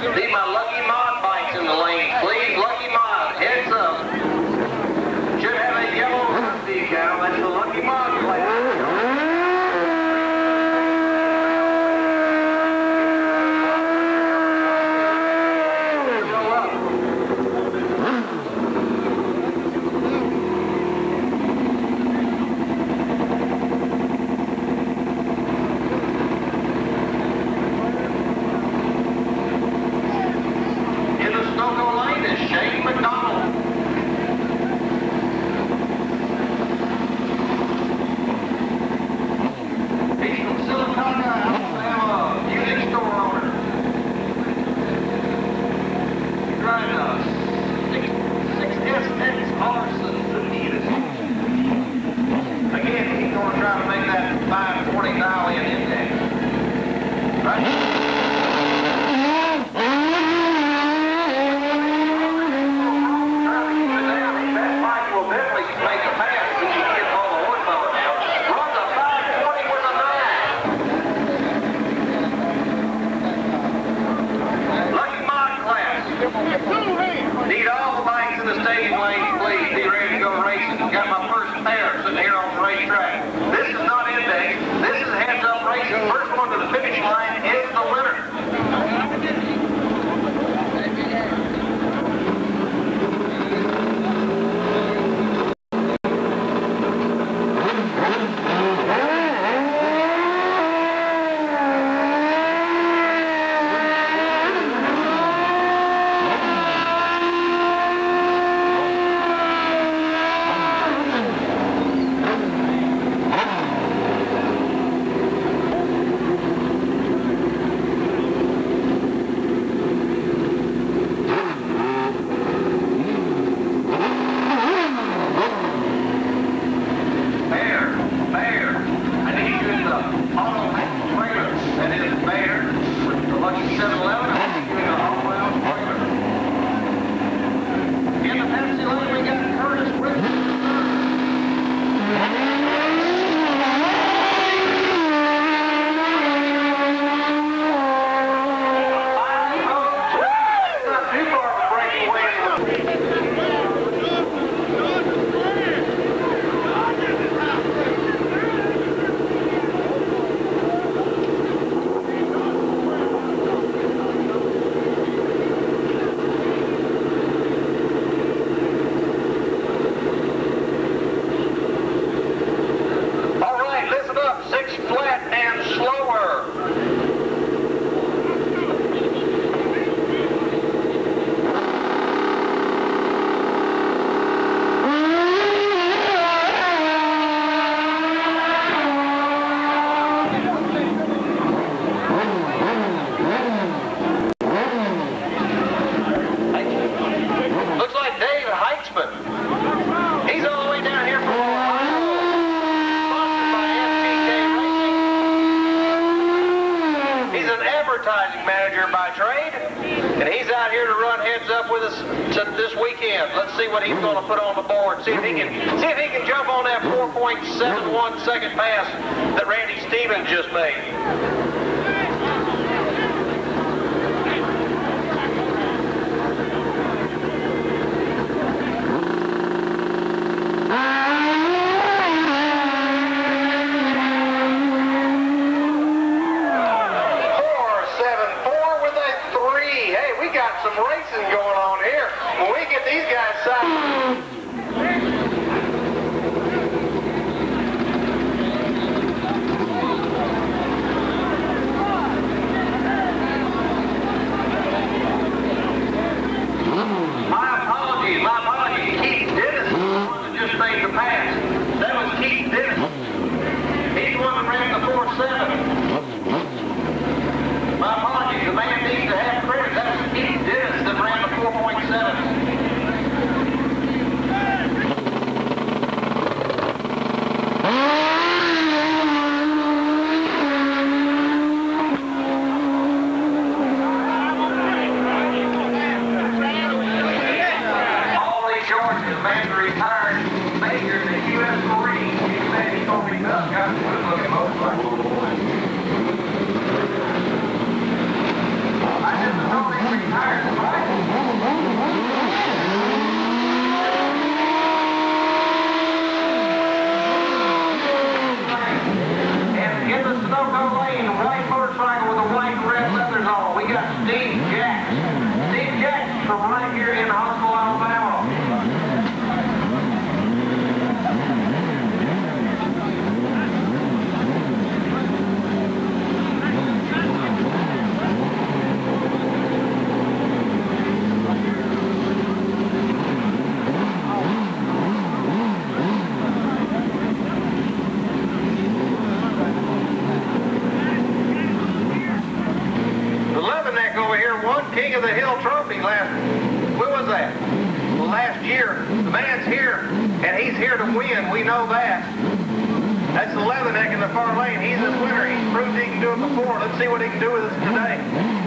Leave my lucky mom. advertising manager by trade, and he's out here to run heads up with us this weekend. Let's see what he's hmm. going to put on the board. See if he can see if he can jump on that 4.71 second pass that Randy Stevens just made. some racing going on here. When we get these guys signed. of the Hill Trophy last, when was that? Well, last year. The man's here, and he's here to win. We know that. That's the Leatherneck in the far lane. He's a winner. He's proved he can do it before. Let's see what he can do with us today.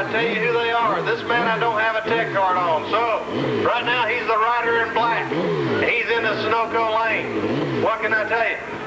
I tell you who they are. This man, I don't have a tech card on. So, right now, he's the rider in black. He's in the Sunoco lane. What can I tell you?